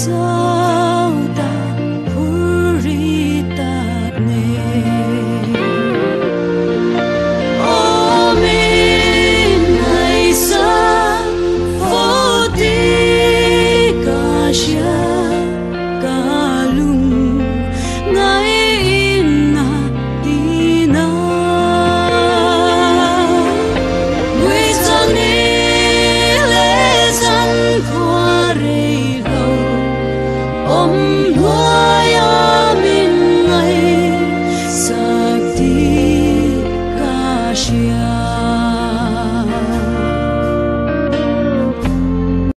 Số 需要